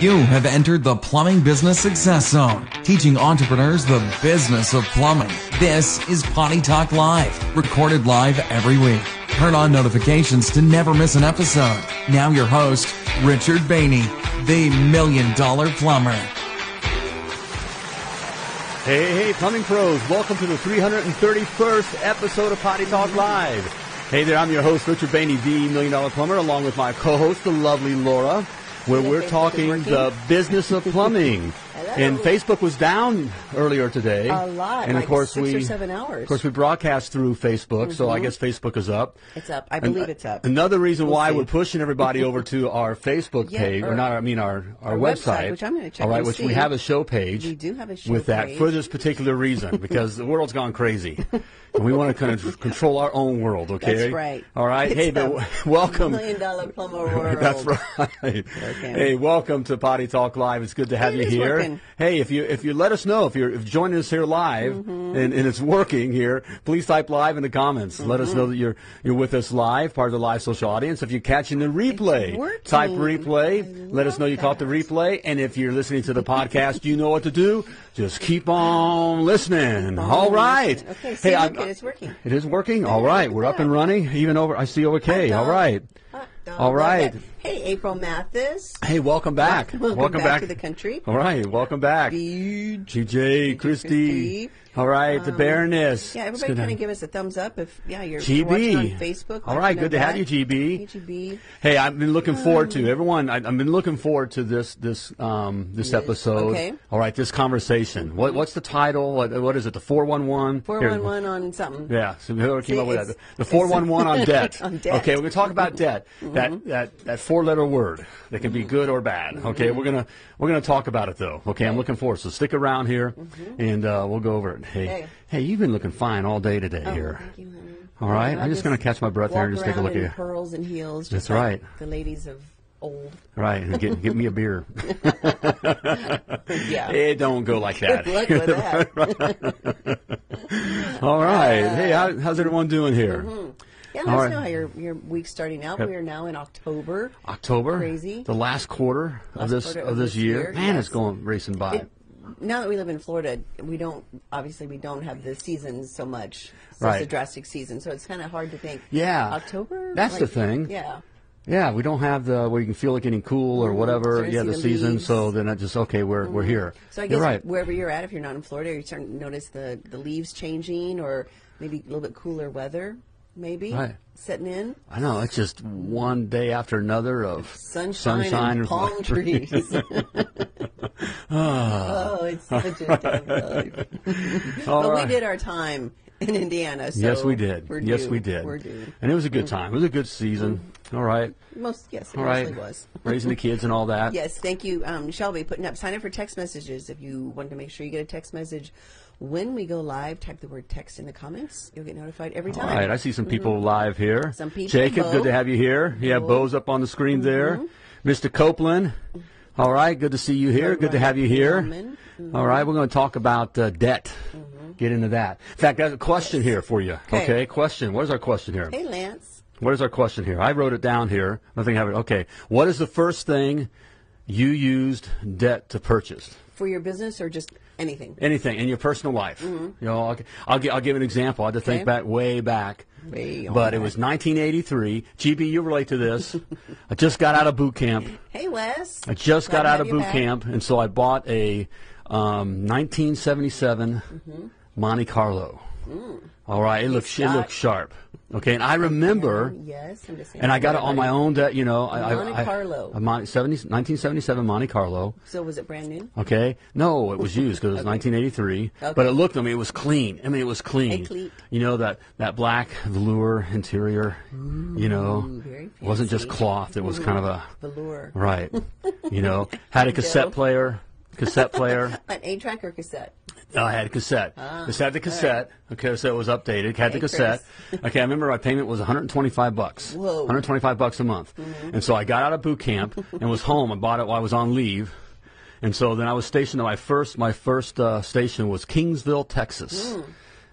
You have entered the Plumbing Business Success Zone, teaching entrepreneurs the business of plumbing. This is Potty Talk Live, recorded live every week. Turn on notifications to never miss an episode. Now your host, Richard Behney, the Million Dollar Plumber. Hey, hey, plumbing pros, welcome to the 331st episode of Potty Talk Live. Hey there, I'm your host, Richard Behney, the Million Dollar Plumber, along with my co-host, the lovely Laura, where we're talking the business of plumbing. And Facebook was down earlier today. A lot, And like of course six we, or seven hours. Of course we broadcast through Facebook, so I mm-hmm. guess Facebook is up. It's up. I believe it's up. Another reason We'll why see. we're pushing everybody over to our Facebook Yeah, page, or or- not, I mean our, our, our website, website, which I'm gonna check All right, which we have a show page. We do have a show with that page. for this particular reason because the world's gone crazy, and we want to kind of control our own world. Okay, That's right. All right. It's hey, but welcome. Million dollar plumber world. That's right. Hey, welcome to Potty Talk Live. It's good to have It you here. working. Hey, if you if you let us know if you're if joining us here live Mm-hmm. and, and it's working here, please type live in the comments. Let us know Mm-hmm. that you're you're with us live, part of the live social audience. If you're catching the replay, type replay. Let us know you caught the replay. And if you're listening to the podcast, you know what to do. Just keep on listening. All right. listening. Okay, see, I'm- look, it is working. It is working. All right, we're up and running. Even over, I see okay. All right. Hot dog. All Love right. that. Hey, April Mathis. Hey, welcome back. Welcome back to the country. All right, welcome back. Huge. GJ, Christy. All right, the Baroness. Yeah, everybody kind of give us a thumbs up if yeah you're, GB. you're watching on Facebook. All right, good to have you, GB. Hey, GB. Hey, I've been looking forward to everyone. I, I've been looking forward to this this um, this episode. Okay. All right, this conversation. What what's the title? What, what is it? The four one one. Four one one on something. Yeah, so whoever came See, up with that. The 411 on debt. On debt. Mm-hmm. Okay, we're going to talk about debt. Mm-hmm. That, that, that four letter word that can be good or bad. Okay, we're going to we're gonna talk about it though. Okay, I'm looking forward. So stick around here and uh, we'll go over it. Hey, Mm-hmm. Hey. hey, you've been looking fine all day today Oh, here. thank you, honey. All right, I'm just going to catch my breath here and just take a look at you. Pearls and heels. That's Just like right. The ladies of old. Right, and get, get me a beer. Yeah. it don't go like that. Good luck with that. all right. Hey, how, how's everyone doing here? Yeah, let us right. know how your, your week's starting out. Yep. We are now in October. October, Crazy. the last quarter of this quarter of of this this year. year, Man, yes. it's going racing by. It, now that we live in Florida, we don't obviously we don't have the seasons so much. So Right. It's a drastic season, so it's kind of hard to think. Yeah. October. That's the thing. Yeah. Yeah, we don't have the where you can feel it getting cool or mm, whatever. Starting to Yeah, the the season. leaves. So then I just okay, we're we're mm-hmm. here. So I guess You're right. wherever you're at, if you're not in Florida, you're starting to notice the the leaves changing, or maybe a little bit cooler weather, maybe Right. setting in. I know it's just one day after another of Sunshine, sunshine and palm trees. oh, it's such a tough life. But right. we did our time in Indiana. So yes, we did. We're yes, we did. We're due. Mm-hmm. And it was a good time. It was a good season. All right. Most yes, it All right. mostly was. Raising the kids and all that. Yes, thank you, um, Shelby. Putting up sign up for text messages if you want to make sure you get a text message when we go live. Type the word text in the comments. You'll get notified every time. right, I see some people live here. Mm-hmm. Some people, Jacob, Bo. good to have you here. Yeah, Bo. Bo's up on the screen there. Mm-hmm. Mr. Copeland. All right, good to see you here. Good to have you here. Gentlemen. All right, we're going to talk about uh, debt. Get into that. In fact, I have a question here for you. Okay. Okay, question. What is our question here? Hey, Lance. What is our question here? I wrote it down here. I think I have it. Okay, what is the first thing you used debt to purchase? For your business or just anything? Anything in your personal life. You know, I'll, I'll, I'll give an example. I had to think Mm-hmm. Back way back. Way but it was 1983. GB, you relate to this. I just got out of boot camp. Hey, Wes. I just Glad got out of boot back. camp, and so I bought a um, 1977 Mm-hmm. Monte Carlo. All right, it looks it looks sharp. Okay, and I remember, Yes, I'm just saying. and I got it on my own. That you know, I, I- Monte I, Carlo. a Monte, 70, 1977 Monte Carlo. So was it brand new? Okay, no, it was used because it was 1983. Okay. But it looked. I mean, it was clean. I mean, it was clean. Hey, cleat. You know that that black velour interior. you mm, know, very wasn't just cloth. It was mm-hmm. kind of a Velour. right. you know, had a cassette player. Cassette player. An eight track or cassette? I had a cassette. Just had the cassette. Okay, so it was updated. Had the cassette. Okay, I remember my payment was 125 bucks. Whoa. 125 bucks a month. And so I got out of boot camp and was home. I bought it while I was on leave. And so then I was stationed at my first my first uh, station was Kingsville, Texas.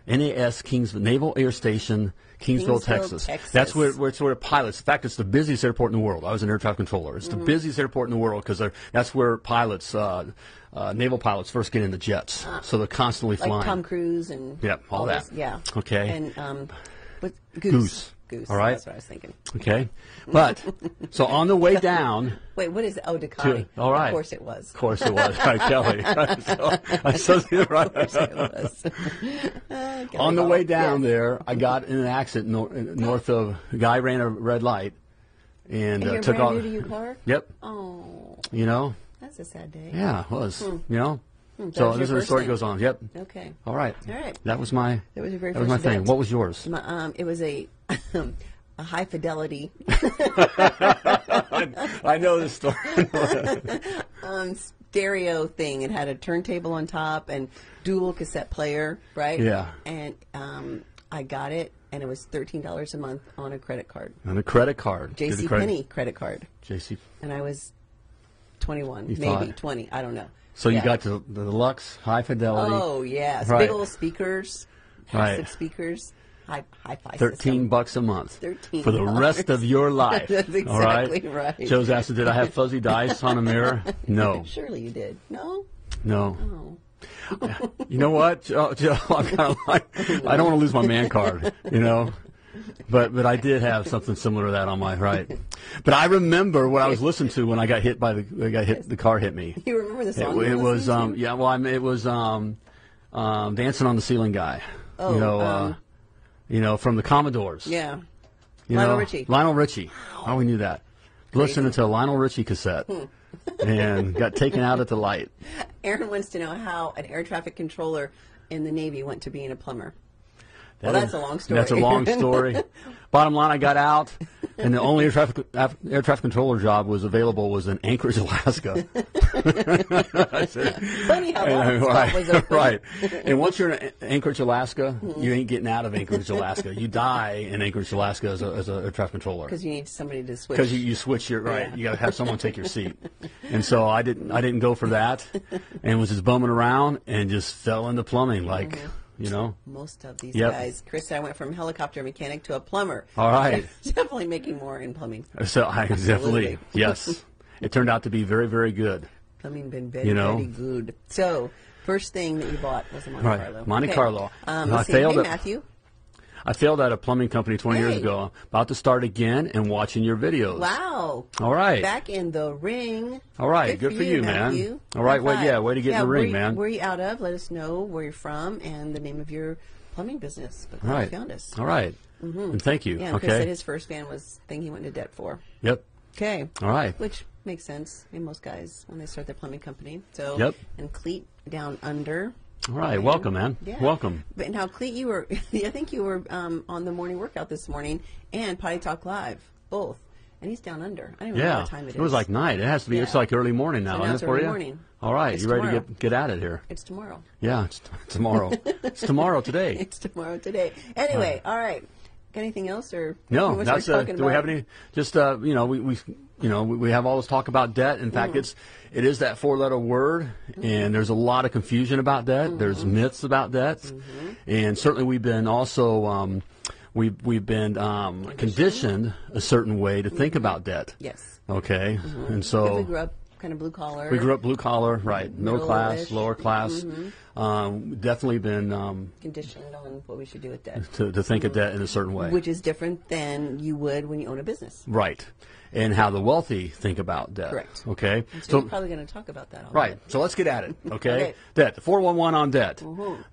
NAS Kingsville Naval Air Station, Kingsville, Kingsville, Texas. Texas. That's where, where it's where it pilots. In fact, it's the busiest airport in the world. I was an air traffic controller. It's Mm-hmm. the busiest airport in the world because that's where pilots, uh, uh, naval pilots, first get into jets. so they're constantly like flying. Tom Cruise and Yep, all that. those- yeah. Okay. And um, what, Goose. Goose. Goose. All right. That's what I was thinking. Okay, but so on the way down. Wait, what is it? Oh, Ducati. all right. Of course it was. Of course it was. Right, Kelly. so, I so, right. It was. Uh, On the way down Yes. there, I got in an accident nor- north of. A guy ran a red light and, And uh, took off. new to your car? Yep. Oh, You know. That's a sad day. Yeah, it was. You know. that So this is the story thing. goes on. Yep. Okay. All right. All right. That was my. That was your very That was my thing. What was yours? My, um, it was a a high fidelity I know this story. um, stereo thing. It had a turntable on top and dual cassette player, right? Yeah. And um, I got it, and it was thirteen dollars a month on a credit card, On a credit card. J.C. credit- Penney credit card, JC. and I was twenty-one, You maybe thought- twenty. I don't know. So you got to the deluxe high fidelity. Oh yes, Right. big old speakers, Right. passive speakers, high hi-fi. Thirteen system. bucks a month. $13. for the rest of your life. That's all right? exactly right. Joe's asked, "Did I have fuzzy dice on a mirror?" No, Surely you did. No. no. Oh. You know what, Joe? Joe I'm kind of like, I don't want to lose my man card. You know. But but I did have something similar to that on my right. But I remember what I was listening to when I got hit by the I got hit the car hit me. You remember the song? you it was um yeah well I mean, it was um um dancing on the ceiling guy. Oh, you know um, uh, you know from the Commodores. Yeah. You Lionel know, Richie. Lionel Richie. Oh, we knew that. Listening to a Lionel Richie cassette. Hmm. and got taken out at the light. Aaron wants to know how an air traffic controller in the Navy went to being a plumber. That Well, is- that's a long story. That's a long story. Bottom line, I got out, and the only air traffic air traffic controller job was available was in Anchorage, Alaska. Said, Funny how that And, right, right. And once you're in Anchorage, Alaska, you ain't getting out of Anchorage, Alaska. You die in Anchorage, Alaska as a, as a air traffic controller. Because you need somebody to switch. Because you, you switch your right, Yeah. you got to have someone take your seat, and so I didn't I didn't go for that, and was just bumming around and just fell into plumbing like Mm-hmm. You know. Most of these Yep. guys. Chris I went from helicopter mechanic to a plumber. All right. Definitely making more in plumbing. So I definitely yes, it turned out to be very very good. Plumbing been very, You know? very good. So, first thing that you bought was a Monte Right. Carlo. Monte Carlo. Um, I let's see. failed Hey, Matthew. I failed at a plumbing company 20 years ago. About to start again and watching your videos. Wow. All right. Back in the ring. All right. Good for you, man. All right, well, yeah, way to get in Yeah, the ring, where you- man. Where you out of? Let us know where you're from and the name of your plumbing business. But right. found us. All right. Mm-hmm. And thank you. Yeah, and Chris said his first van was thing he went into debt for. Yep. Okay. All right. Which makes sense in most guys when they start their plumbing company. So Yep. and Cleat down under. All right. Welcome, man. Yeah. Welcome. But now, Cleet, you were, I think you were um, on the morning workout this morning and Potty Talk Live, both. And he's down under. I don't even know Yeah. what time it is. It was like night. It has to be. It's like early morning now, So now isn't it's it for early you? morning. All right. It's you ready tomorrow. to get get at it here? It's tomorrow. Yeah. It's t- tomorrow. it's tomorrow today. It's tomorrow today. Anyway, all right. Got anything else or No, that's uh, do we have any? Just uh, you know, we, we you know we, have all this talk about debt. In Mm. fact, it's it is that four letter word, Mm-hmm. and there's a lot of confusion about debt. There's myths about debt, Mm-hmm. and certainly we've been also um, we we've been um, conditioned a certain way to think about debt. Yes. Okay, and so we grew up kind of blue collar. we grew up blue collar, right? Middle class, lower class. Um, definitely been um, conditioned on what we should do with debt, to, to think of debt in a certain way. which is different than you would when you own a business. Right. And how the wealthy think about debt. Correct. Okay. So, we're probably going to talk about that. All right. So let's get at it. Okay. Okay. Debt. The 411 on debt.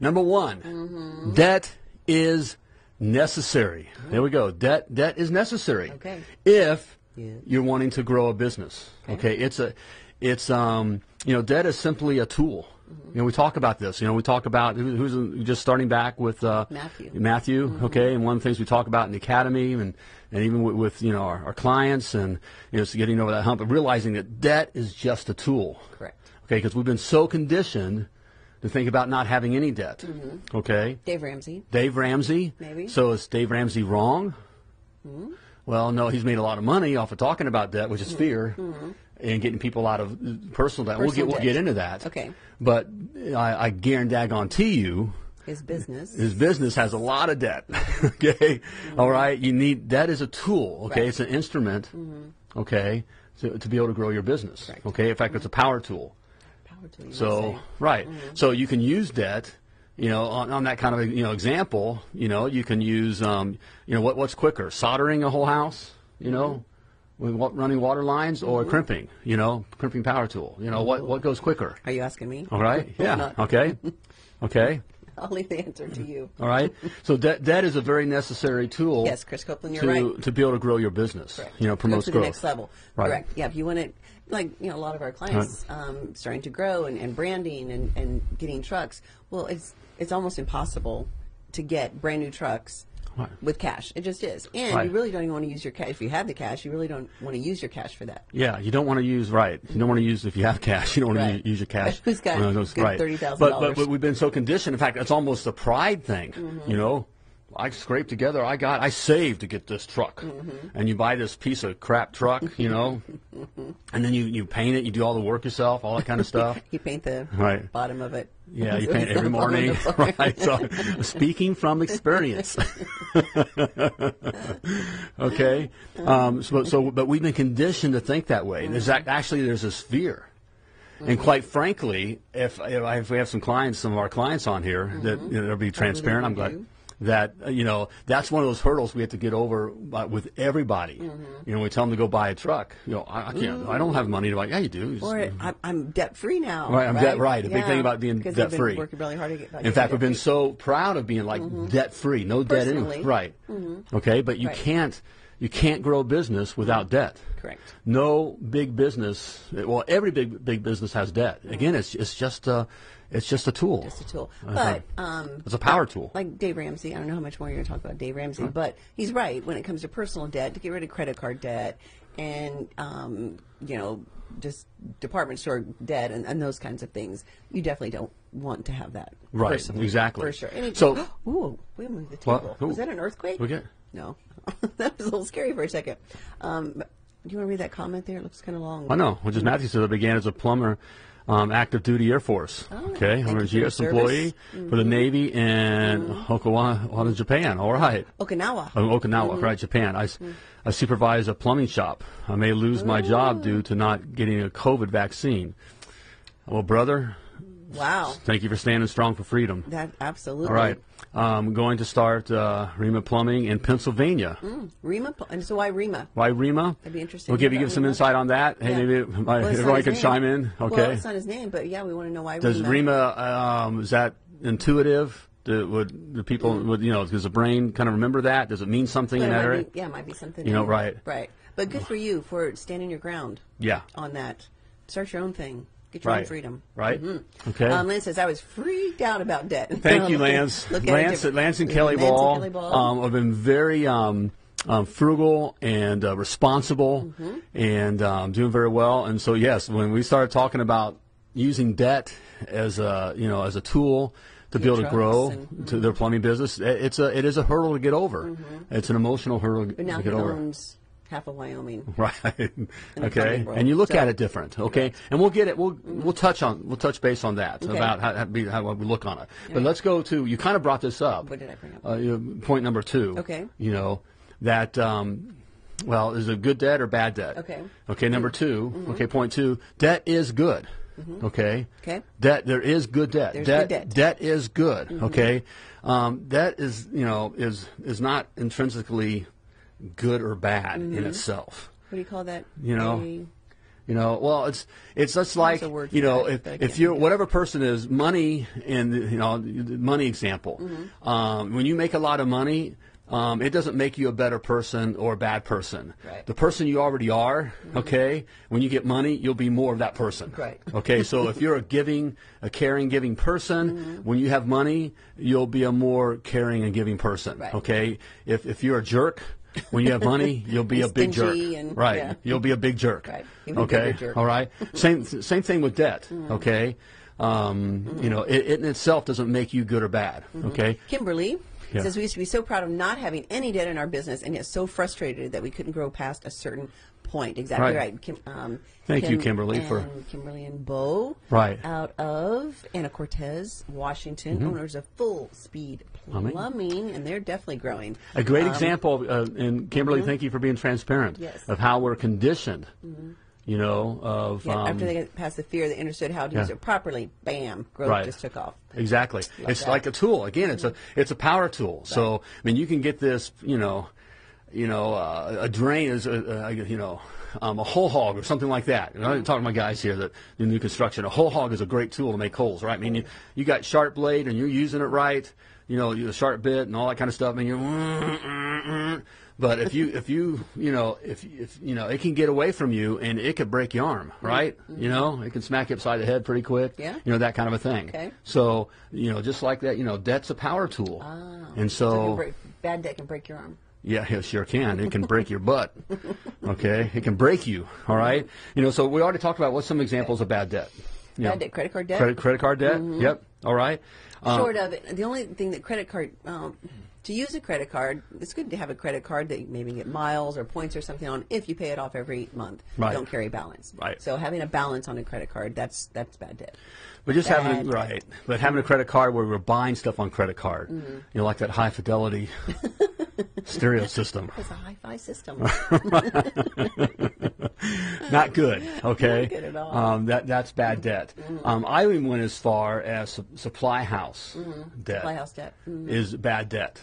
Number one, debt is necessary. There we go. Debt debt is necessary. Okay. If Yeah. you're wanting to grow a business. Okay. It's a it's um you know debt is simply a tool. You know we talk about this. You know we talk about who, who's just starting back with uh, Matthew. Matthew, okay, and one of the things we talk about in the academy, and, and even with, with you know our, our clients, and you know, it's getting over that hump, realizing that debt is just a tool. Correct. Okay, because we've been so conditioned to think about not having any debt. Okay, Dave Ramsey. Dave Ramsey. Maybe. So is Dave Ramsey wrong? Well, no, he's made a lot of money off of talking about debt, which is fear, and getting people out of personal debt. we'll Personal get we'll get into that. Okay. But I, I guarantee you His business. his business has a lot of debt. okay, all right. You need debt is a tool. Okay, Right. Mm-hmm. it's an instrument. Okay, to, to be able to grow your business. Correct. Okay, in fact, it's a power tool. Power to you, So right, Mm-hmm. so you can use debt. You know, on, on that kind of you know example, you know, you can use um, you know what what's quicker, soldering a whole house, you know, Mm-hmm. with wa- running water lines, or crimping, you know, crimping power tool. You know, what what goes quicker? Are you asking me? All right, yeah, okay, okay. I'll leave the answer to you. All right. So debt, debt is a very necessary tool. Yes, Chris Copeland, you're to, right. to be able to grow your business. Correct. You know, to growth. the next level. Right. Correct. Yeah, if you want to, like you know, a lot of our clients um, starting to grow and, and branding and, and getting trucks. Well, it's it's almost impossible to get brand new trucks Right. with cash. It just is, and Right. you really don't even want to use your cash. If you have the cash, you really don't want to use your cash for that. Yeah, you don't want to use right. You don't want to use if you have cash. You don't want Right. to use your cash. Who's got Uh, those- good right. $30,000? But, but but we've been so conditioned. In fact, it's almost a pride thing. Mm-hmm. You know, I scraped together. I got. I saved to get this truck. Mm-hmm. And you buy this piece of crap truck. You know, and then you you paint it. You do all the work yourself. All that kind of stuff. You paint the Right. bottom of it. Yeah, you paint every morning. right. So, speaking from experience. okay. Um, so, so, but we've been conditioned to think that way. There's actually there's this fear. And quite frankly, if, if, I, if we have some clients, some of our clients on here that you know, they'll be transparent, I'm glad. That uh, you know that's one of those hurdles we have to get over uh, with everybody. Mm-hmm. You know, we tell them to go buy a truck. You know, I, I can't. I don't have money to buy. Yeah, you do. Or I'm, I'm debt free now. Right, I'm debt- right. The big thing about being been debt-free. Working really hard to get. In fact, we've been so proud of being like debt free, no debt anyway. Right. Okay, but you Right. can't you can't grow a business without debt. Correct. No big business. Well, every big big business has debt. Again, it's it's just a it's just a tool. Just a tool. But um, It's a power tool. like Dave Ramsey, I don't know how much more you're going to talk about Dave Ramsey, but he's right when it comes to personal debt to get rid of credit card debt and um, you know just department store debt and, and those kinds of things. You definitely don't want to have that. Right, personally, exactly. For sure. Any- So- ooh, we moved the table. Ooh. Was that an earthquake? We get- No, that was a little scary for a second. Um, do you want to read that comment there? It looks kind of long. I know. Which is Matthew said I began as a plumber, um, active duty Air Force. Oh, okay, I'm a U.S. employee for the Navy in Okinawa, Japan. All right. Okinawa. Oh, Okinawa, right, Japan. I, I supervise a plumbing shop. I may lose my job due to not getting a COVID vaccine. Well, brother, Wow. thank you for standing strong for freedom. That absolutely. All right. I'm going to start uh, Rima Plumbing in Pennsylvania. Rima, pl- and so why Rima? Why Rima? That'd be interesting We'll give you give some insight on that. Hey, Yeah. maybe my, Well, it's everybody can name. chime in. Okay. Well, it's not his name, but yeah, we want to know why. Does Rima, um, is that intuitive? Do, would the people, would, you know, does the brain kind of remember that? Does it mean something in that area? be, yeah, it might be something. You know, right. Right. But good for you for standing your ground Yeah. on that. Start your own thing. Get your own Right. freedom. Right. Okay. Um, Lance says I was freaked out about debt. Thank you, Lance. Look at it Lance, Lance and Kelly Lance And Kelly Ball. Um, have been very um, um, frugal and uh, responsible, Mm-hmm. and um, doing very well. And so, yes, when we started talking about using debt as a you know as a tool to be able to grow and- to their plumbing business, it's a it is a hurdle to get over. It's an emotional hurdle Mm-hmm. but now to get over. owns half of Wyoming. Right. okay. And you look So- at it different. Okay. And we'll get it. We'll we'll touch on we'll touch base on that Okay. about how, how, we- how we look on it. But let's go to you. Kind of brought this up. What did I bring up? Uh, point number two. Okay. You know that. Um, well, is it good debt or bad debt? Okay. Mm-hmm. Okay. Number 2 Okay. Point two. Debt is good. Okay. Okay. Debt. There is good debt. There's debt, good debt. Mm-hmm. is good. Okay. Um, debt is you know is is not intrinsically good or bad Mm-hmm. in itself. What do you call that? You know, A- You know, well, it's it's just like you know, if if you're think of it. whatever person is money and you know the money example, Mm-hmm. um, when you make a lot of money, um, it doesn't make you a better person or a bad person. Right. Mm-hmm. The person you already are, okay. When you get money, you'll be more of that person. Right. Okay. So if you're a giving, a caring, giving person, Mm-hmm. when you have money, you'll be a more caring and giving person. Right. Okay. If if you're a jerk. When you have money, you'll be a big jerk. And- right. yeah. You'll be a big jerk. Right. Okay. jerk. All right. Same same thing with debt. Okay. Um, You know, it, it in itself doesn't make you good or bad. Okay. Kimberly Yeah. says we used to be so proud of not having any debt in our business and yet so frustrated that we couldn't grow past a certain Point, exactly Right. right. Kim, um, Thank you, Kimberly, and for- Kimberly and Bo, Right. out of Anacortes, Washington, owners of Full Speed Plumbing. Plumbing, and they're definitely growing. A great Um, example, uh, and Kimberly, thank you for being transparent Yes. of how we're conditioned. You know, of Yeah, um, after they got past the fear, they understood how to use it properly. Bam, growth Right. just took off. Exactly. it's that. like a tool. Again, it's a it's a power tool. So I mean, you can get this. You know, you know, uh, a drain is a, a you know. Um, a Hole-Hawg or something like that. Know, I'm talking to my guys here that do new construction. A Hole-Hawg is a great tool to make holes, right? I mean, you, you got sharp blade and you're using it right. You know, you a sharp bit and all that kind of stuff. And you're, but if you if you you know if if you know it can get away from you and it could break your arm, mm-hmm. right? Mm-hmm. You know, it can smack you upside the head pretty quick. Yeah. You know that kind of a thing. Okay. So you know, just like that, you know, debt's a power tool, ah. and So so break, bad debt can break your arm. yeah, it sure can. It can break your butt. Okay, it can break you. All right. You know, so we already talked about what's some examples of bad debt. You Bad know, debt, credit card debt. Credit credit card debt. Mm-hmm. Yep. All right. Um, Short of it, the only thing that credit card um, to use a credit card, it's good to have a credit card that you maybe get miles or points or something on if you pay it off every month. Right. Don't carry balance. Right. So having a balance on a credit card, that's that's bad debt. But just having a, right, but having a credit card where we're buying stuff on credit card, Mm-hmm. you know, like that high fidelity stereo system. It's a hi-fi system. not good. Okay, Not good at all. Mm-hmm. Um, that that's bad debt. Um, I even went as far as su- supply house debt. Supply house debt. Mm. is bad debt.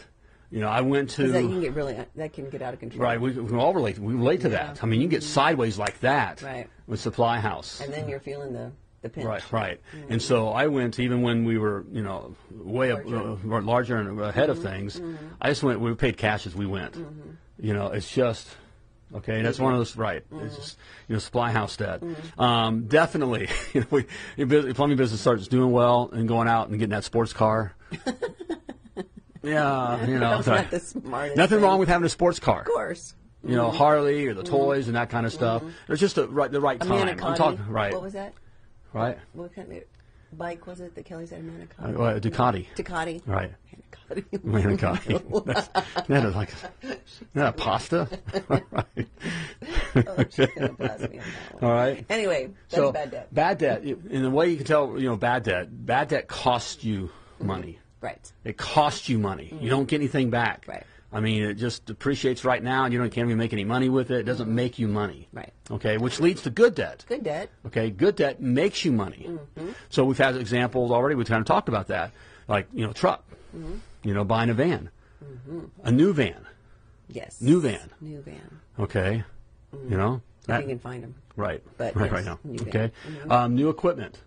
You know, I went to that can get really that can get out of control. right. We, we can all relate. We relate to that. I mean, you can get sideways like that Right. with supply house. And then you're feeling the the pinch. Right, right. And so I went, even when we were, you know, way up, Larger. uh, larger and ahead of mm-hmm, things, mm-hmm. I just went, we paid cash as we went. Mm-hmm. You know, it's just, okay, that's one of those, right. It's just, you know, supply house debt. Um, definitely, you know, we, your plumbing business starts doing well and going out and getting that sports car. yeah, you know. Not the smartest Nothing thing. wong with having a sports car. Of course. You know, Harley or the toys and that kind of stuff. It's just the right, the right time. I'm talking, right, What was that? Right. What kind of bike was it that Kelly said? A manicotti. Uh, well, Ducati. Ducati. Right. Manicotti. Manicotti. That's, that is like, isn't that a pasta? right. Oh, she's gonna blast me on that one. All right. Anyway, that's so bad debt. Bad debt. In the way you can tell, you know, bad debt. Bad debt costs you money. Right. It costs you money. You don't get anything back. Right. I mean, it just depreciates right now, and you don't can't even make any money with it. It doesn't mm-hmm. make you money. Right. Okay, which leads to good debt. Good debt. Okay, good debt makes you money. Mm-hmm. So we've had examples already. We kind of talked about that, like you know, truck. Mm-hmm. You know, buying a van, a new van. Yes. New van. New van. Okay, you know If you can find them. right, But right, yes, right now. new. Okay, um, new equipment.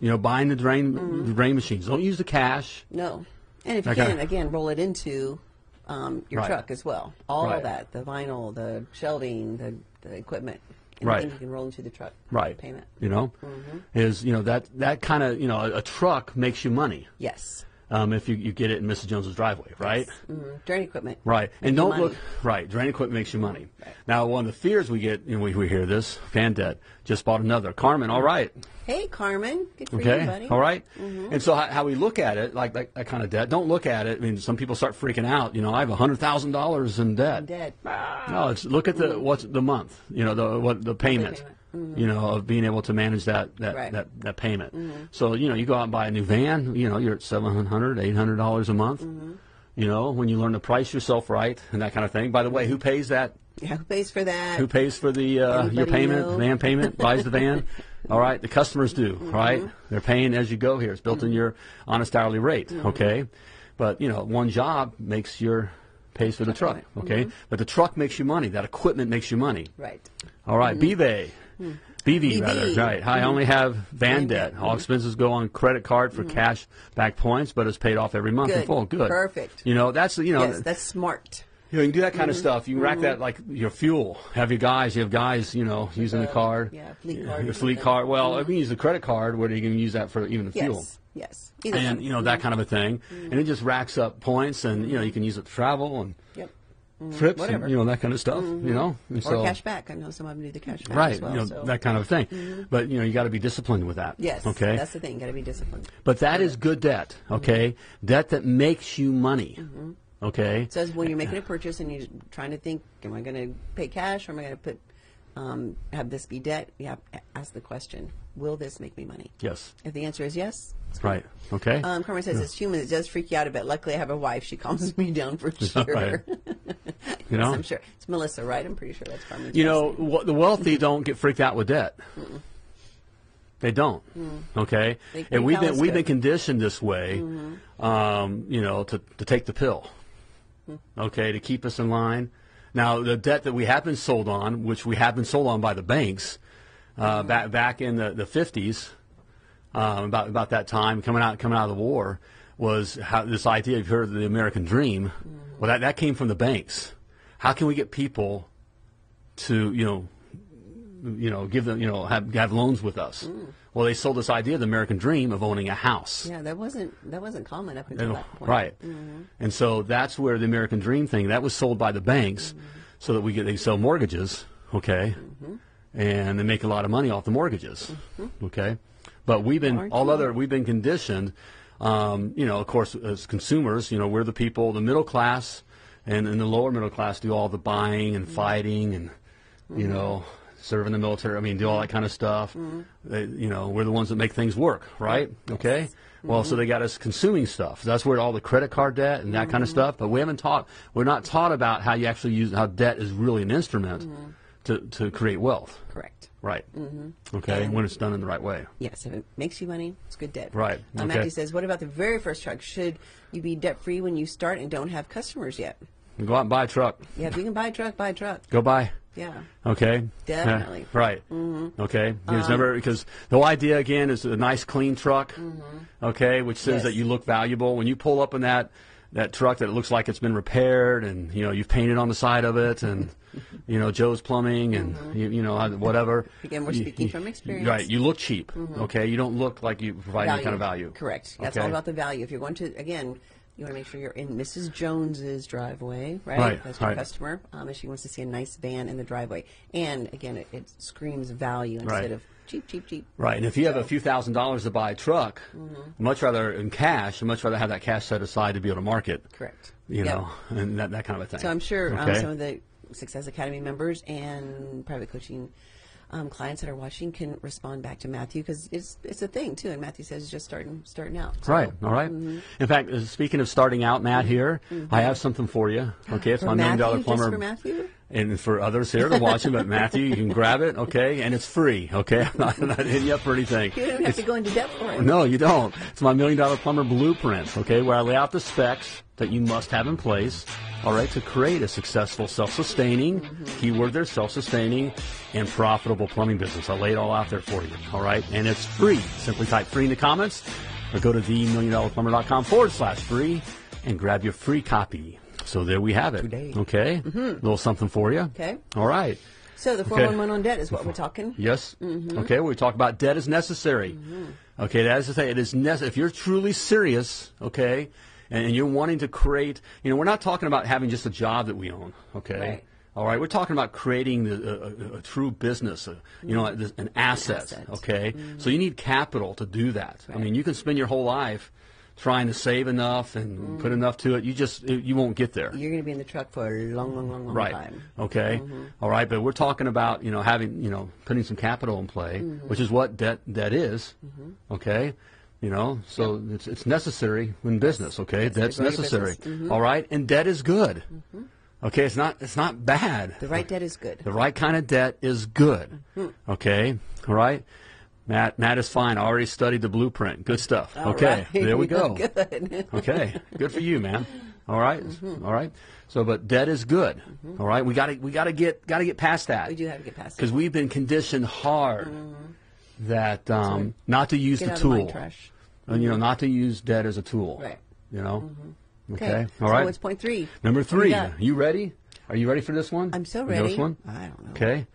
You know, buying the drain the drain machines. Don't use the cash. No. And if you Okay. can, again, roll it into um, your Right. truck as well. All Right. of that, the vinyl, the shelving, the, the equipment. Right. Anything you can roll into the truck. Right. Payment. You know, is you know that that kind of you know a, a truck makes you money Yes. Um, if you, you get it in Mrs. Jones's driveway, right? Mm, drain equipment. Right, and Make don't money. look right. Drain equipment makes you money. Right. Now, one of the fears we get, and we, we hear this, fan debt. Just bought another. Carmen, all right, Hey, Carmen. Good for okay, you, buddy. all right. And so, how, how we look at it, like, like that kind of debt, don't look at it. I mean, some people start freaking out. You know, I have hundred thousand dollars in debt. Dead. No, it's look at the what's the month. You know, the what the payment. You know, of being able to manage that that Right. that, that payment. Mm-hmm. So you know, you go out and buy a new van. You know, you're at seven hundred, eight hundred dollars a month. Mm-hmm. You know, when you learn to price yourself right and that kind of thing. By the way, who pays that? Yeah, who pays for that? Who pays for the uh, your payment, know? van payment, buys the van? All right, the customers do, mm-hmm. right? They're paying as you go here. It's built in your honest hourly rate, okay? But you know, one job makes your pays for the truck, okay? But the truck makes you money. That equipment makes you money. Right. All right, BV. BV, rather, right. I only have van debt. All expenses go on credit card for mm-hmm. cash back points, but it's paid off every month in full. Good. Perfect. You know, that's, you know, yes, that's smart. you, know, you can do that kind of mm-hmm. stuff. You can rack mm-hmm. that like your fuel. Have your guys. You have guys. You know, using the uh, card. yeah, fleet card Your fleet card. Well, I mean, use the credit card. Where you can use that for even the Yes. fuel. Yes. Either And you know that kind of a thing, and it just racks up points, and you know you can use it to travel and Yep. Mm-hmm. trips, whatever. and you know that kind of stuff. You mm-hmm. know, And Or so, cash back. I know some of them do the cash back right? as well. you know so. that kind of thing. Mm-hmm. But you know you got to be disciplined with that. Yes. Okay. That's the thing. You got to be disciplined. but that is good debt. Okay. Debt that makes you money. Okay. So as when you're making a purchase and you're trying to think, am I going to pay cash or am I going to put um, have this be debt, to ask the question: Will this make me money? Yes. If the answer is yes, it's Right. Okay. Um, Carmen says it's human. It does freak you out a bit. Luckily, I have a wife. She calms me down for sure. Right. you Yes, know. I'm sure it's Melissa, right? I'm pretty sure that's Carmen. You know, wh- the wealthy don't get freaked out with debt. They don't. Okay, They and we've been we've been conditioned this way, um, you know, to to take the pill. Okay, to keep us in line. Now, the debt that we have been sold on, which we have been sold on by the banks, uh, back back in the the fifties, um, about about that time, coming out coming out of the war, was how this idea. You've heard of the American Dream. Well, that that came from the banks. How can we get people to you know you know give them you know have have loans with us? Well, they sold this idea, the American Dream, of owning a house. Yeah, that wasn't that wasn't common up until that point. Right. Mm-hmm. And so that's where the American Dream thing that was sold by the banks, mm-hmm. so that we get they sell mortgages, okay, mm-hmm. and they make a lot of money off the mortgages, okay. But we've been Aren't all you? other we've been conditioned, um, you know, of course, as consumers, you know, we're the people, the middle class, and, and the lower middle class do all the buying and fighting and you know. Serve in the military. I mean, do all that kind of stuff. Mm-hmm. They, you know, we're the ones that make things work, right? Okay. Well, so mm-hmm. they got us consuming stuff. That's where all the credit card debt and that kind of mm-hmm. stuff. But we haven't taught. We're not taught about how you actually use how debt is really an instrument to to create wealth. Correct. Right. Okay. when it's done in the right way. Yes, if it makes you money, it's good debt. Right, Uh, okay. Matthew says, "What about the very first truck? Should you be debt free when you start and don't have customers yet? Go out and buy a truck. Yeah, if you can buy a truck, buy a truck. Go buy. Yeah, Okay. Definitely. Yeah, right. Mm-hmm. Okay. There's um, never because the whole idea again is a nice clean truck. Mm-hmm. Okay, which says Yes. that you look valuable when you pull up in that that truck that it looks like it's been repaired and you know you've painted on the side of it and you know Joe's plumbing and mm-hmm. you, you know whatever. Again, we're speaking you- from experience. Right. You look cheap. Mm-hmm. Okay. You don't look like you provide any kind of value. Correct. That's Okay. all about the value. If you're going to again, you want to make sure you're in Mrs. Jones's driveway, right? Right, That's your right. customer, um, and she wants to see a nice van in the driveway. And again, it, it screams value instead Right. of cheap, cheap, cheap. Right, and if you have a few thousand dollars to buy a truck, Mm-hmm. I'd much rather in cash, I'd much rather have that cash set aside to be able to market. Correct. You Yep. know, and that, that kind of a thing. So I'm sure um, Okay? some of the Success Academy members and private coaching um, clients that are watching can respond back to Matthew because it's it's a thing too. And Matthew says it's just starting starting out. So- Right. All right. In fact, uh, speaking of starting out, Matt, here, I have something for you. Okay, it's Mm-hmm. For my million dollar Matthew, plumber. Just for Matthew. And for others here to watch it, but Matthew, you can grab it, okay? And it's free, okay? I'm not, I'm not hitting you up for anything. You don't have to go into debt for it. No, you don't. It's my million dollar plumber blueprint, okay, where I lay out the specs that you must have in place, all right, to create a successful, self sustaining, mm-hmm. keyword there, self sustaining, and profitable plumbing business. I lay it all out there for you, all right? And it's free. Simply type free in the comments or go to themilliondollarplumber.com forward slash free and grab your free copy. So there we have it. Today. Okay? A little something for you. Okay. All right. So the 411 on debt is what we're talking. Yes. Mm-hmm. Okay. We talk about debt is necessary. Okay. That is to say, it is necessary. If you're truly serious, okay, and, and you're wanting to create, you know, we're not talking about having just a job that we own. Okay. Right. All right. We're talking about creating the, a, a, a true business, a, you know, a- an asset. asset. Mm-hmm. Okay. So you need capital to do that. I mean, you can spend your whole life trying to save enough and Mm. put enough to it. You just you won't get there. You're going to be in the truck for a long, long, long, long Right. time. Okay. Mm-hmm. All right. But we're talking about you know having you know putting some capital in play, mm-hmm. which is what debt debt is. Mm-hmm. Okay. You know, so it's it's necessary in business. Okay, to debt's necessary. All right, and debt is good. Okay, it's not it's not bad. The right debt is good. The right kind of debt is good. Okay. All right. Matt, Matt is fine. I already studied the blueprint. Good stuff. All okay. right. There we go. Good. Okay, good for you, man. All right? Mm-hmm. all right. So, but debt is good. All right, we got to we got to get got to get past that we do have to get past because we've been conditioned hard that um, not to use the out of mind tool, and you know, not to use debt as a tool. Right. You know. Okay. Okay. All so right. what's point three? Number three. you? You ready? Are you ready for this one? I'm so ready. This one. I don't know. Okay.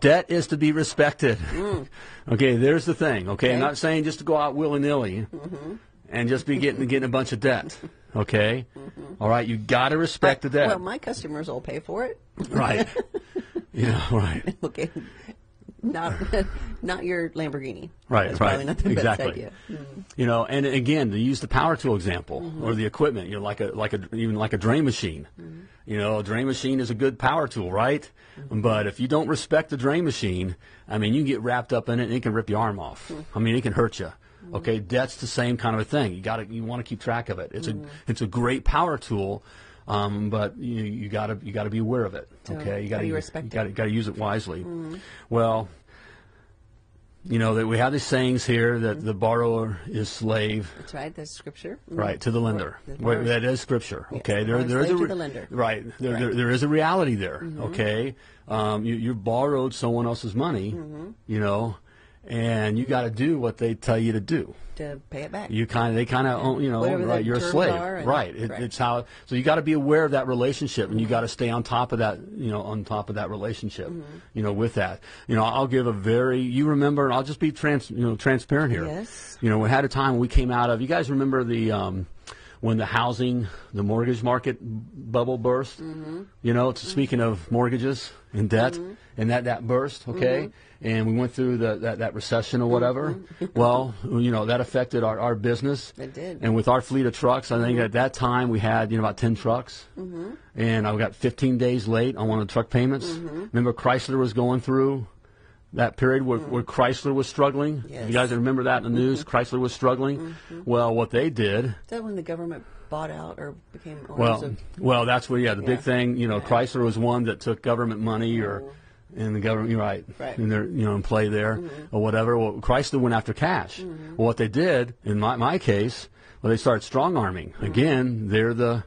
Debt is to be respected. okay, there's the thing. Okay, I'm Mm. Not saying just to go out willy nilly and just be getting getting a bunch of debt. Okay, All right, you got to respect the debt. Well, my customers will pay for it. right. yeah, right. okay. not not your Lamborghini. Right, That's right. Probably not the exactly. best idea. Mm. You know, and again, to use the power tool example Mm-hmm. or the equipment, you know, like a like a even like a drain machine. Mm-hmm. You know, a drain machine is a good power tool, right? Mm-hmm. But if you don't respect the drain machine, I mean, you can get wrapped up in it and it can rip your arm off. Mm-hmm. I mean, it can hurt you. Okay, that's the same kind of a thing. You got to you want to keep track of it. It's Mm-hmm. a it's a great power tool. Um, but you you got to you got to be aware of it. So, Okay, you got do you to respect you it? got to got to use it wisely. Well, you know that we have these sayings here that the borrower is slave, That's right. That's scripture. Mm. right, to the lender. The Where- that is scripture. Yes, Okay, the there there is a the lender. right. There, Correct. there there is a reality there. Okay, um, you you borrowed someone else's money, Mm-hmm. you know, and you got to do what they tell you to do. To pay it back. You kind of, they kind of, own, you know, right? You're a slave, right? It, it's how. So you got to be aware of that relationship, and you got to stay on top of that, you know, on top of that relationship, Mm-hmm. you know, with that. You know, I'll give a very. You remember, and I'll just be trans, you know, transparent here. Yes. You know, we had a time when we came out of. You guys remember the. Um, when the housing, the mortgage market bubble burst, Mm-hmm. you know, it's speaking of mortgages and debt, and that, that burst, okay? Mm-hmm. And we went through the, that, that recession or whatever. well, you know, that affected our, our business. It did. And with our fleet of trucks, I think at that time we had, you know, about 10 trucks. Mm-hmm. And I got 15 days late on one of the truck payments. Remember Chrysler was going through that period where, where Chrysler was struggling? Yes. You guys remember that in the news? Chrysler was struggling? Well, what they did Is that when the government bought out or became owners well, of? well, that's what. Yeah, the big thing. You know, Yeah. Chrysler was one that took government money or. And the government, you're right, Right. Mm-hmm. and they're you know in play there or whatever. Well, Chrysler went after cash. Well, what they did in my my case, well, they started strong arming. Mm-hmm. Again, they're the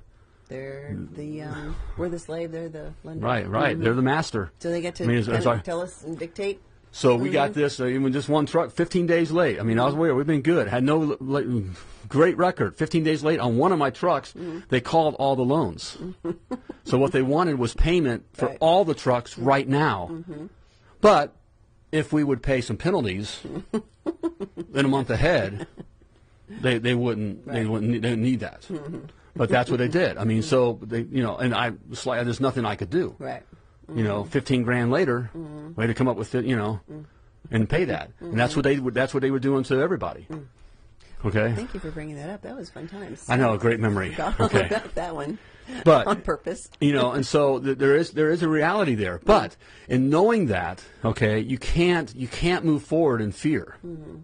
They're the um, we're the slave. They're the lender. right, right. Mhm. They're the master. So they get to I mean, it's- kind it's of our- tell us and dictate. So we got Mm-hmm. this, uh, even just one truck, 15 days late. I mean, I was aware, we've been good. Had no l- great record. 15 days late on one of my trucks, Mm-hmm. they called all the loans. so what they wanted was payment for Right. all the trucks right now. Mm-hmm. But if we would pay some penalties in a month ahead, they, they wouldn't they wouldn't need, they need that. But that's what they did. I mean, so they you know, and I there's nothing I could do Right. You know, mm. fifteen grand later, mm. we had to come up with it, you know, mm. and pay that, and that's what they that's what they were doing to everybody. Okay, Thank you for bringing that up. That was fun times. I know, a great memory. Okay, about that one. But- on purpose. you know, and so th- there is there is a reality there, but in knowing that, okay, you can't you can't move forward in fear. Mm-hmm.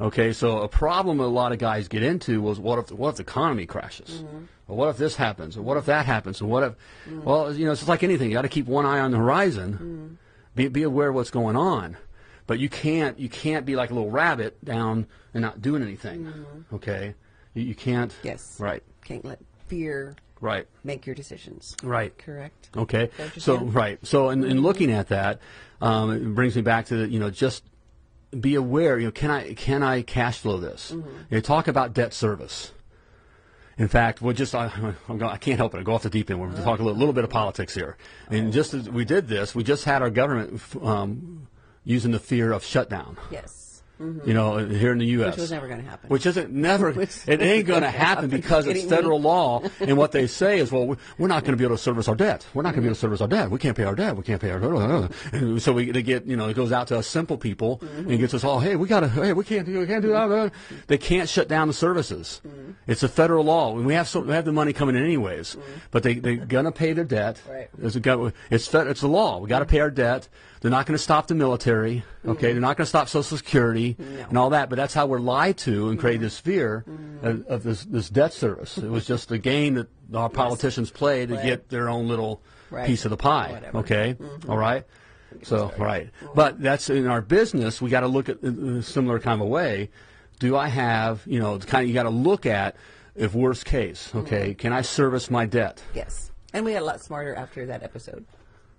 Okay, so a problem a lot of guys get into was what if what if the economy crashes, mm-hmm. Or what if this happens, or what if that happens, or what if, well, you know, it's like anything. You got to keep one eye on the horizon, be be aware of what's going on, but you can't you can't be like a little rabbit down and not doing anything. Okay, you, you can't. Yes. Right. Can't let fear Right. make your decisions. Right. Correct. Okay. that what you're So saying? right. So in, in looking at that, um, it brings me back to the, you know just be aware. You know, can I can I cash flow this? Mm-hmm. You talk about debt service. In fact, we'll just I, I'm going, I can't help it. I go off the deep end. We're going to talk a little, little bit of politics here. And just as we did this, we just had our government um, using the fear of shutdown. Yes. You know, here in the U.S. Which was never going to happen. Which isn't never. It ain't going to happen because it's Kidding me? federal law. And what they say is, well, we- we're not going to be able to service our debt. We're not going to be able to service our debt. We can't pay our debt. We can't pay our. debt. And so we they get you know it goes out to us simple people Mm-hmm. and gets us all. Hey, we got to. Hey, we can't do. We can't do that. They can't shut down the services. Mm-hmm. It's a federal law. and We have so, we have the money coming in anyways, but they they're going to pay their debt. Right. There's a it's fed, it's a law. We got to pay our debt. They're not going to stop the military. Okay, they're not going to stop Social Security and all that. But that's how we're lied to and create this fear mm-hmm. Mm-hmm. of, of this this debt service. It was just a game that our politicians play to Play. get their own little Right. piece of the pie. Whatever. Okay, mm-hmm. all right. So right, but that's in our business. We got to look at it in a similar kind of a way. Do I have you know kind of you got to look at if worst case. Okay, can I service my debt? yes. And we got a lot smarter after that episode.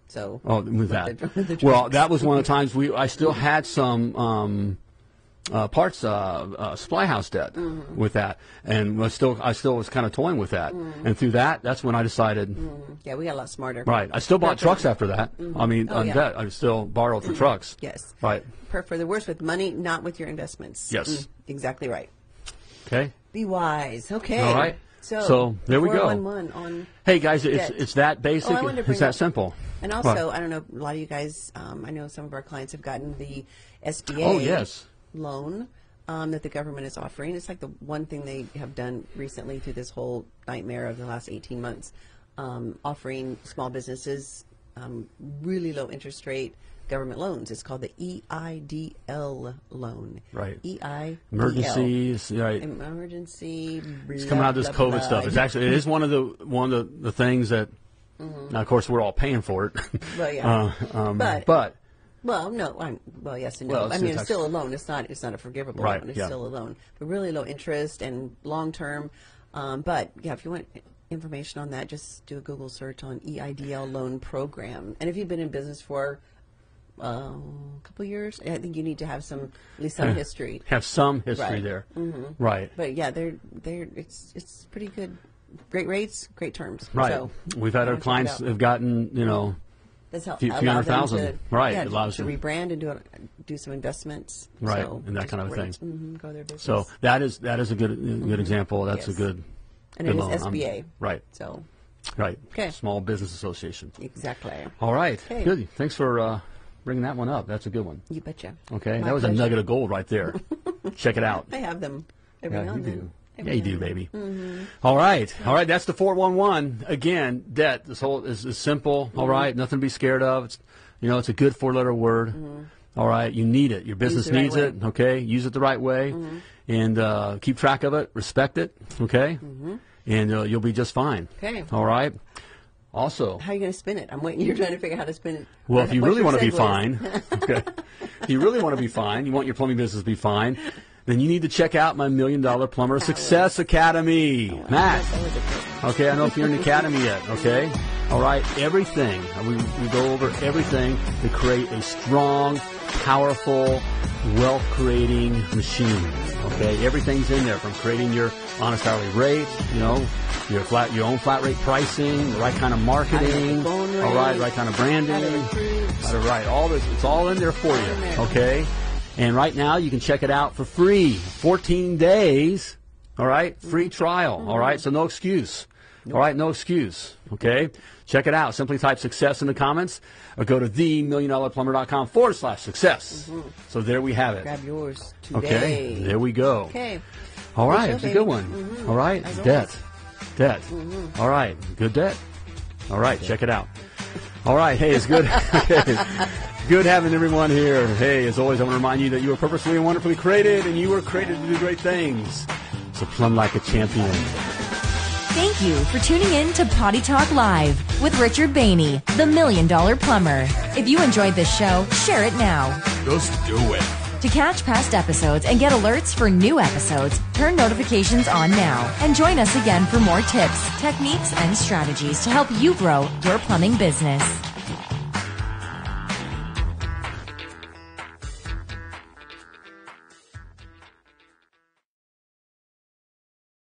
So. Oh, with that. the- the well, that was one of the times we. I still had some um, uh, parts uh, uh, supply house debt Mm-hmm. with that, and was still I still was kind of toying with that, Mm-hmm. and through that, that's when I decided. Yeah, we got a lot smarter. Right, I still bought trucks after that. I mean, Oh, on yeah. Mm-hmm. debt, I still borrowed for trucks. Yes. Right. Per, for the worse with money, not with your investments. Yes. Mm, exactly right. Okay. Be wise. Okay. All right. So, So, there we go. on Hey guys, it's it's that basic. Oh, I wanted to it's that up- simple. And also, What? I don't know, a lot of you guys, um, I know some of our clients have gotten the SBA Oh, yes. loan um, that the government is offering. It's like the one thing they have done recently through this whole nightmare of the last 18 months, um, offering small businesses um, really low interest rate government loans. It's called the EIDL loan. Right. EIDL. emergencies, right? Emergency. It's coming out of this COVID stuff. It's actually it is one of the one of the, the things that. Now, of course, we're all paying for it. Mm-hmm. Well, yeah. Uh, um, But- but Well, no, I'm, well, yes and no. Well, I mean, it's still a loan. It's not. It's not a forgivable Right, loan. It's yeah. still a loan, but really low interest and long term. Um, but yeah, if you want information on that, just do a Google search on EIDL loan program. And if you've been in business for uh, a couple years, I think you need to have some at least some history. have some history Right. there, mm-hmm. right? But yeah, they're they're it's it's pretty good. Great rates, great terms. Right. So, We've had our wanna check it clients have gotten you know That's how few- few hundred thousand. to- Right, Yeah, it allows to them- rebrand and do a, do some investments. Right, so and that kind of thing. Mhm, go their business. So that is that is a good good example. That's Yes. a good and good it is loan. I'm- SBA. right, So right. Okay. Small Business Association. exactly. All right, Okay. good. Thanks for uh, bringing that one up. That's a good one. You betcha. Okay, My that was a nugget of gold right there. Check it out. I have them every Yeah, now you and then. Yeah, you do, baby. Mm-hmm. All right, all right. That's the four one one. Again, debt. This whole is, is simple. Mm-hmm. All right, nothing to be scared of. It's, you know, it's a good four letter word. All right, you need it. Your business Mm-hmm. right needs it. way. Mm-hmm. Okay, use it the right way, and uh, keep track of it. Respect it. Okay, and uh, you'll be just fine. Mm-hmm. Okay. All right. Also, How are you going to spin it? I'm waiting. You're trying to figure out how to spin it. well, if you What's really want to be fine, okay, if you really want to be fine, you want your plumbing business to be fine, then you need to check out my Million Dollar Plumber Success Academy. Matt. That was Okay, I don't know if you're in the academy yet. Okay, all right. Everything we, we go over everything to create a strong, powerful, wealth-creating machine. Okay, everything's in there from creating your honest hourly rate, you know, your flat, your own flat rate pricing, the right kind of marketing, all right, right kind of branding, how to recruit. how to write all this. It's all in there for you. Okay, and right now you can check it out for free, 14 days. All right, free trial. All right, so no excuse. All right, no excuse. Okay, check it out. Simply type success in the comments or go to themilliondollarplumber.com forward slash success. So there we have it. Grab yours today. Okay, there we go. Okay. All right, it's a good one. Mhm. All right, debt. Debt. Mm-hmm. All right, good debt. All right, check it out. All right, hey, it's good. good having everyone here. Hey, as always, I want to remind you that you are purposefully and wonderfully created, and you were created to do great things. So plumb like a champion. Thank you for tuning in to Potty Talk Live with Richard Behney, the Million Dollar Plumber. If you enjoyed this show, share it now. Just do it. To catch past episodes and get alerts for new episodes, turn notifications on now and join us again for more tips, techniques, and strategies to help you grow your plumbing business.